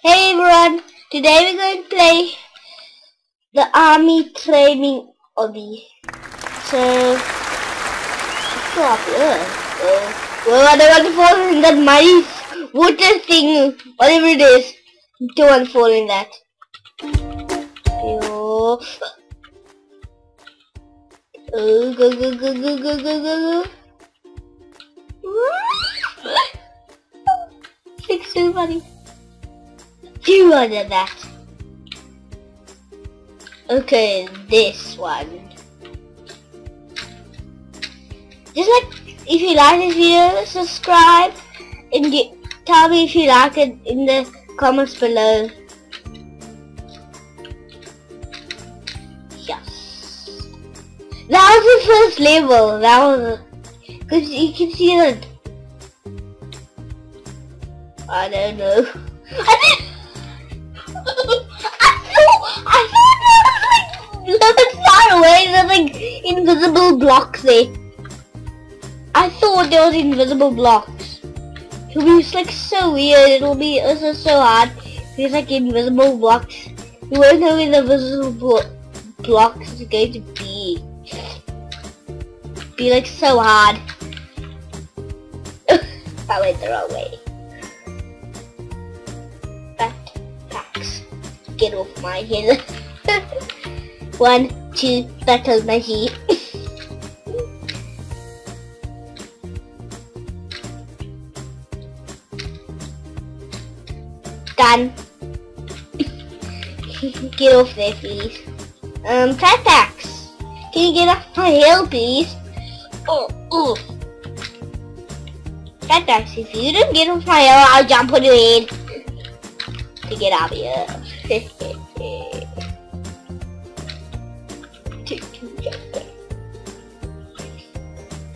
Hey everyone, today we're going to play the army training obby. So, up here. Uh, well, I don't want to fall in that mice water thing, whatever it is. Don't want to fall in that. Yo. Oh, go, go, go, go, go, go, go, go. Six too funny. Two under that. Okay, this one. Just like, if you like this video, subscribe and get, tell me if you like it in the comments below. Yes. That was the first level. That was, because you can see that. I don't know. Like invisible blocks there. I thought there was invisible blocks. It'll be like so weird. It'll be uh, also so hard. There's like invisible blocks. You won't know where the invisible blocks is going to be. Be like so hard. I went the wrong way. get off my head. One, two, battle my. Done. get off there, please. Um, Tatax, can you get off my hill, please? Oh, oh. Tatax, if you don't get off my hill, I'll jump on your head to get out of here.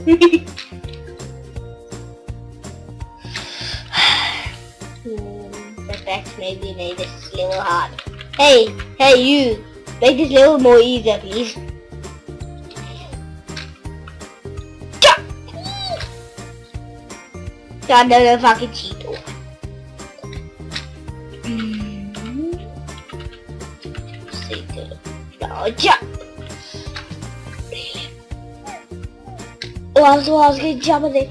The that's maybe made it a little hard. Hey, hey you, make this a little more easier please. i don't know Mm -hmm. can cheat. Oh, jump. Oh, I was, oh, I was gonna jump on it.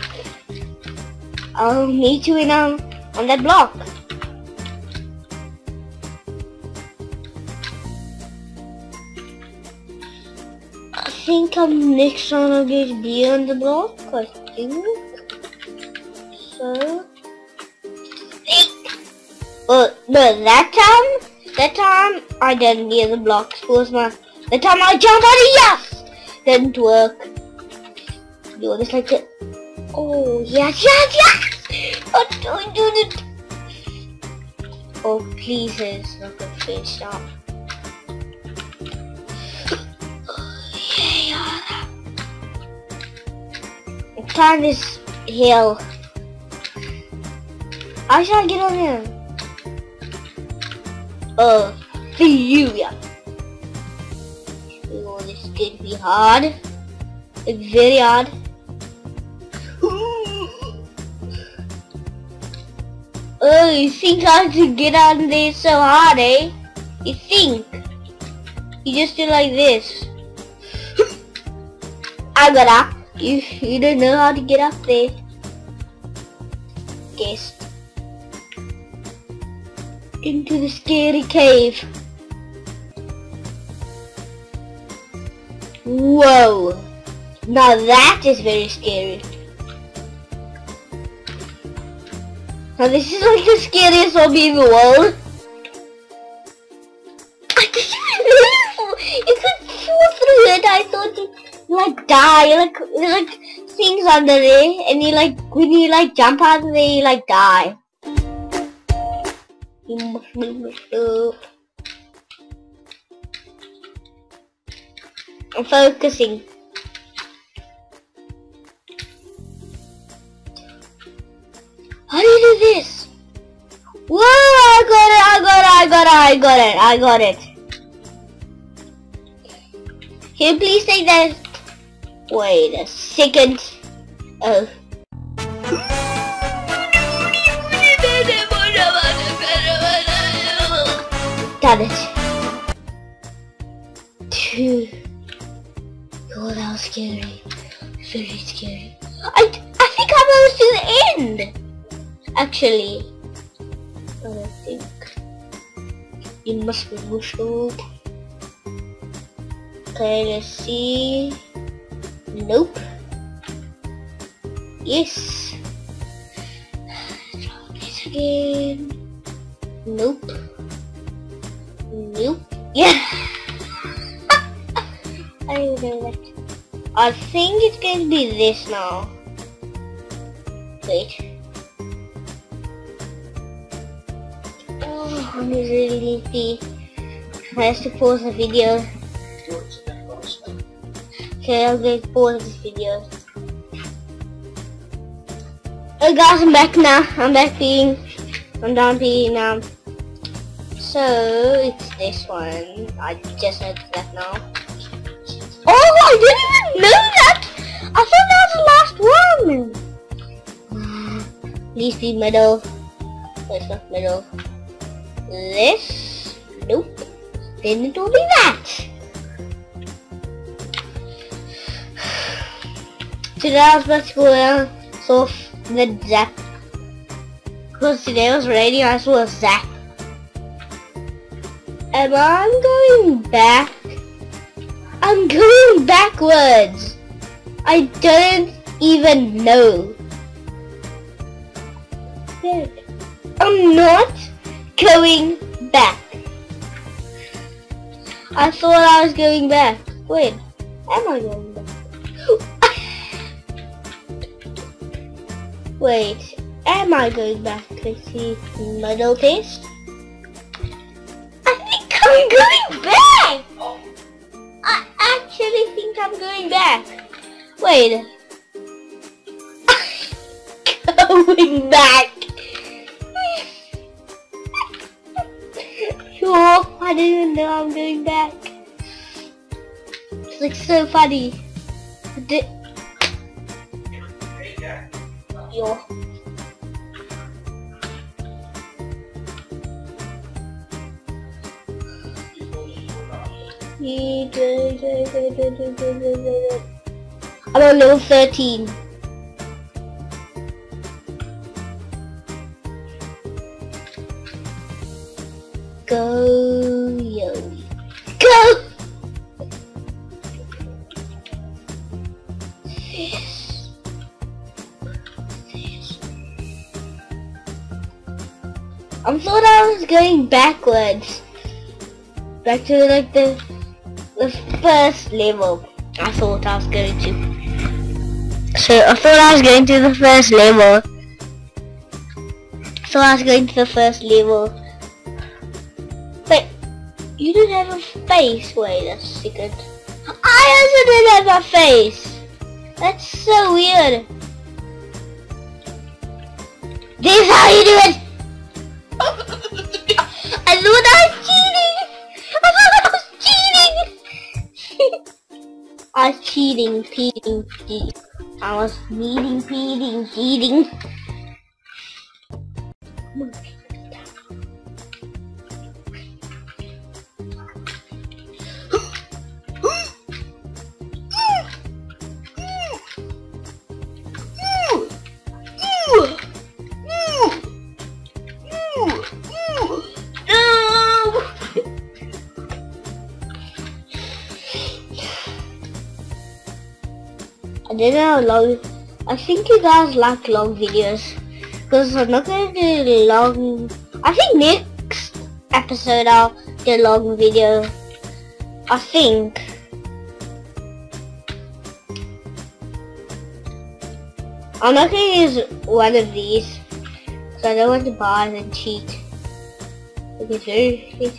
Oh, me too, and um, on that block. I think I'm next I'm going to be on the block, I think. So. Well, no, that time that time I didn't near the blocks was my the time I jumped on it, yes! Didn't work do this like it. Oh, yes, yes, yes! I'm doing, doing it! Oh, please, it's not going to finish, up. yeah. Time this hill. I shall get on here? Uh, oh, see you, yeah. Oh, this could be hard. It's very hard. Oh, you think I have to get on there so hard, eh? You think? You just do like this. I got up. You, you don't know how to get up there. Guess into the scary cave. Whoa! Now that is very scary. Now this is like the scariest zombie in the world. You could fall through it. I thought you like die. Like there's like things under there, and you like when you like jump out of there, you like die. I'm focusing. How do you do this? Whoa! I got it! I got it! I got it! I got it! I got it! Can you please take that? Wait a second. Oh. done it. Two. Oh, that was scary. Very scary. Actually. I think. you must be Mushroom. Okay, let's see. Nope. Yes. Try this again. Nope. Nope. Yeah. I don't know that. I think it's going to be this now. Wait. I'm really. I have to pause the video. Okay, going to pause this video. Oh guys, I'm back now. I'm back being, I'm done being now. So, it's this one. I just noticed that now. Oh, I didn't even know that! I thought that was the last one! Please be middle. It's not middle. This? Nope. Then it will be that. Today I was about to go down, so the zap. Because today was raining, I saw a zap. And I'm going back. I'm going backwards. I don't even know. I'm not going back. I thought I was going back. Wait, am I going back? Wait, am I going back to see middle taste? I think I'm going back! I actually think I'm going back. Wait. going back. Didn't know I'm going back. It's like so funny. Di Yo. I'm on level 13. Going backwards. Back to like the the first level. I thought I was going to. So I thought I was going to the first level. So I was going to the first level. Wait, you don't have a face? Wait a second. I also don't have a face. That's so weird. This is how you do it. I thought I was cheating. I thought I was cheating. I was cheating, cheating, cheating. I was cheating, cheating, cheating. Know how long. I think you guys like long videos because I'm not to do long. I think next episode I'll do a long video. I think. I'm not to use one of these because I don't want to buy and cheat. It's very, it's,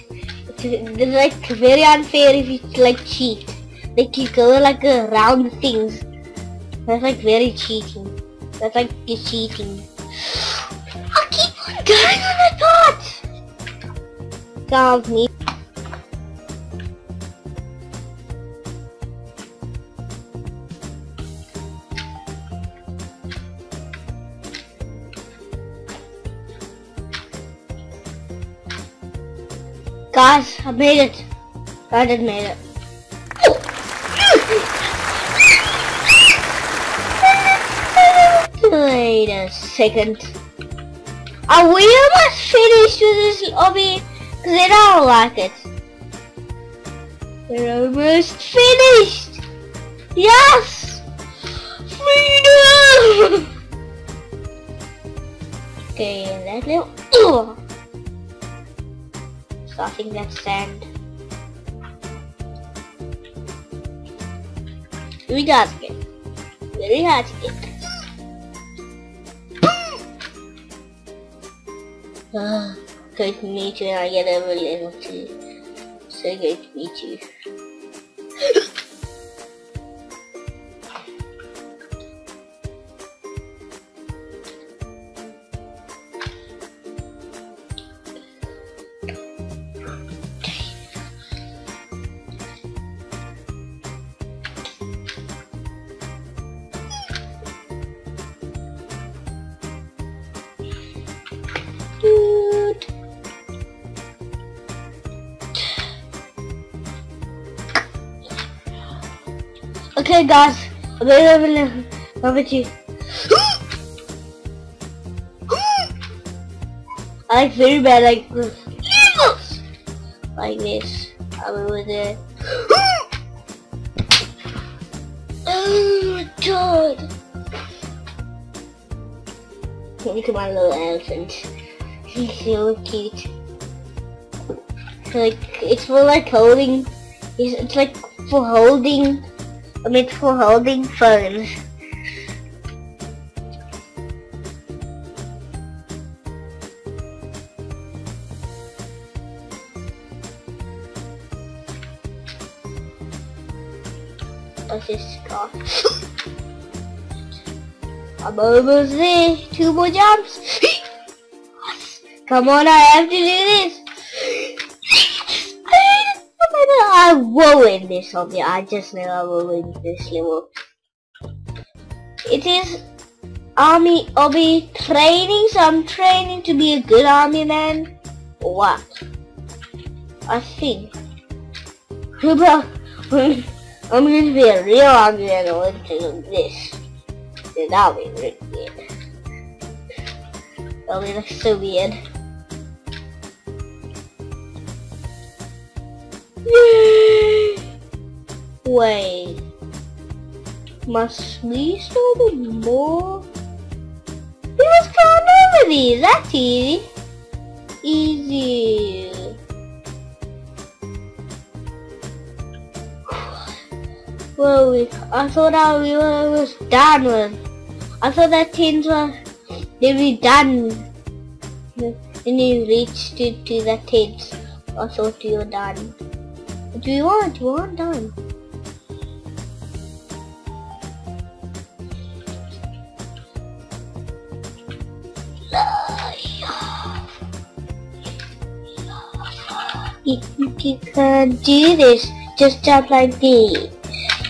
it's like very unfair if you like cheat. Like you go like around things. That's like very cheating. That's like you're cheating. I keep on going on the thought! Sounds me. Guys, I made it. I did made it. Wait a second. Are we almost finished with this obby? Because I don't like it. We're almost finished! Yes! Freedom! okay, that little... Starting that sand. We got it. Very hard to get. Good to meet you I get over level 2. So good to meet you. Okay guys, I'm gonna a you. I like very bad like this. Like this. I'm over there. Oh my god. Look at my little elephant. He's so cute. Like it's for like holding. It's, it's like for holding. I mean for holding phones. What's this car? I'm almost there. Two more jumps. Come on, I have to do this. I will win this obby. I just know I will win this level. It is army obby training, so I'm training to be a good army man. What? I think. I'm going to be a real army man. I to do this. Then that'll be really weird. That'll be like so weird. Yay! Wait. Must we still be more? We just count over these. That's easy. Easy. Well, we, I thought that we were was done with. I thought that things were they be done. And you reached to, to the tents. I thought you were done. What do you want? You aren't done. You think you can do this? Just jump like me.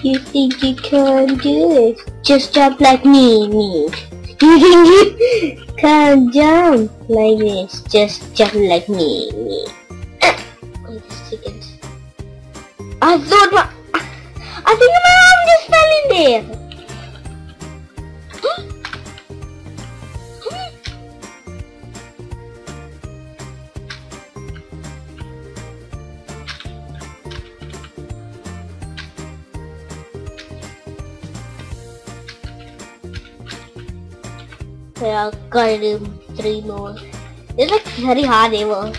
You think you can do this? Just jump like me, me. You think you can jump like this? Just jump like me, me. I thought my, I think my arm just fell in there. Okay, I'll gotta do three more. It's like very hard ever.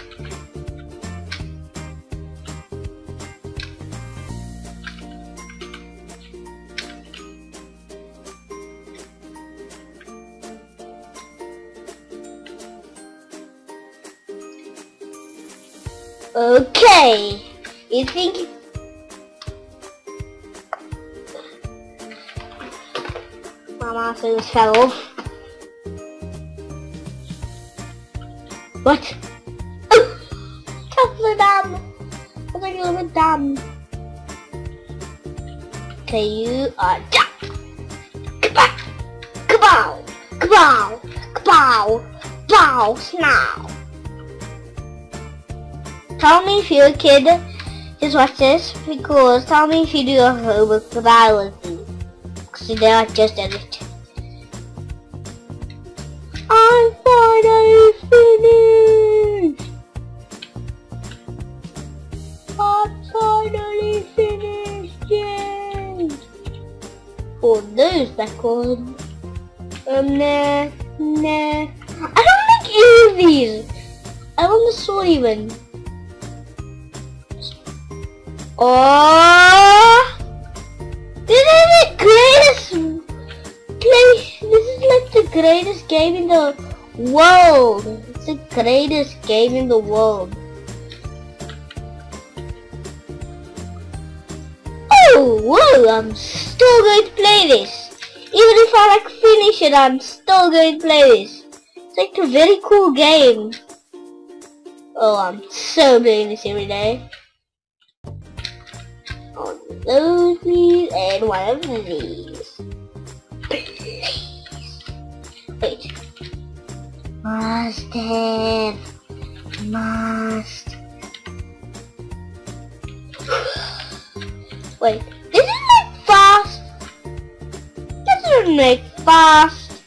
Okay, you think Mama says fell off. What? That's the dam. I think it was a dam. Okay, you are down. Kapow! Kapow! Kapow! Kapow! Bow! Snow! Tell me if you're a kid, just watch this, because tell me if you do your homework, will do. Because today I just did it. I'm finally finished! I'm finally finished, yay! For those records, um, nah, nah. I don't like any of these. I the sword even. Oh! This is the greatest place. This is like the greatest game in the world. It's the greatest game in the world. Oh, whoa! I'm still going to play this. Even if I like finish it, I'm still going to play this. It's like a very cool game. Oh, I'm so playing this every day. Those these and one of these. Please. Wait. Must have. Must. Wait. This is like fast. This is like fast.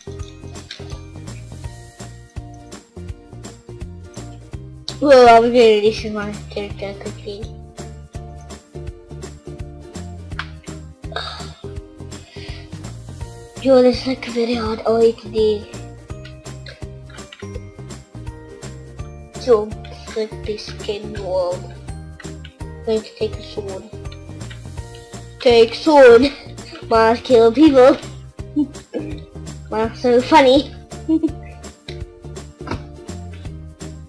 Well, I'm gonna is my character quickly. Yo, this is like very hard OA today. So, like this game world. Going to take a sword. Take sword! Must kill people. Must so funny.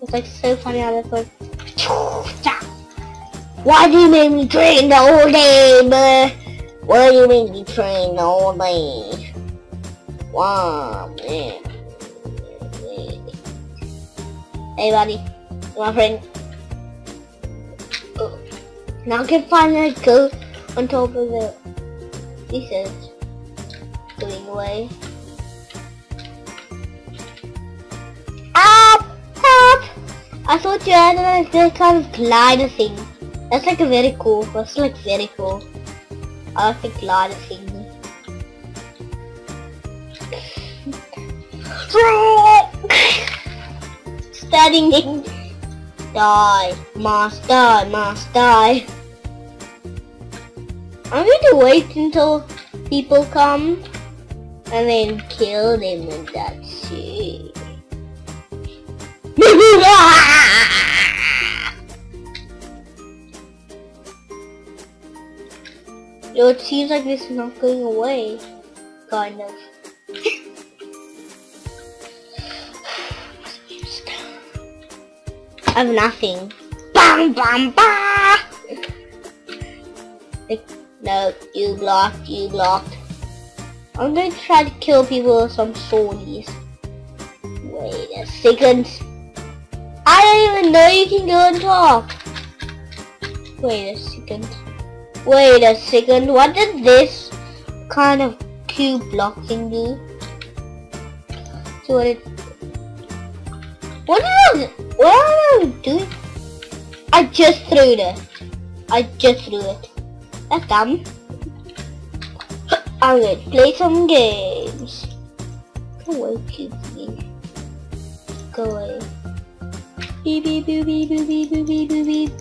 It's like so funny how that's like. Why do you make me train the whole day, bruh? Why do you make me train the whole day? Wow, man. Hey, buddy. My friend. Oh. Now I can finally go on top of the pieces. Going away. Ah, I thought you had like this kind of glider thing. That's like a very cool. That's like very cool. I like the glider thing. Standing Die. Must die. Must die. I'm going to wait until people come and then kill them and that it. Yo, it seems like this is not going away. Kind of. I have nothing. Bam bam bam! No, you blocked, you blocked. I'm going to try to kill people with some swordies. Wait a second. I don't even know you can go and talk. Wait a second. Wait a second, what did this kind of cube block thing do? So what it what is What did I doing? I just threw it. I just threw it. That's dumb. I'm gonna play some games. Go away, Kiki. Go away. Beep beep beep beep beep beep beep beep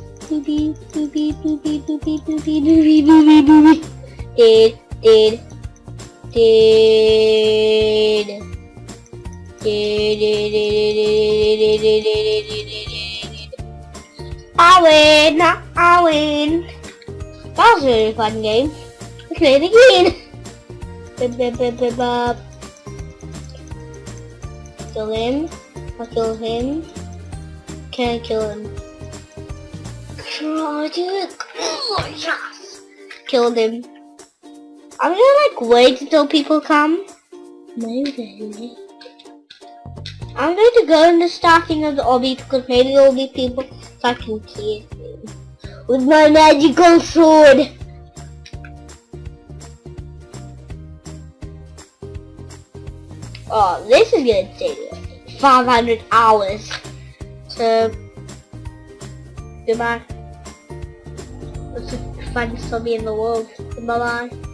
beep beep. Did did did. I win, I win. That was a really fun game. Let's play it again. Kill him. I'll kill him. Can I kill him? Tragic! Oh, yes! Killed him. I'm gonna like wait until people come. Maybe. I'm going to go in the starting of the obby because maybe there will be people I can kill them with my magical sword. Oh, this is gonna take 500 hours. So Goodbye. That's the finest obby in the world. Bye bye.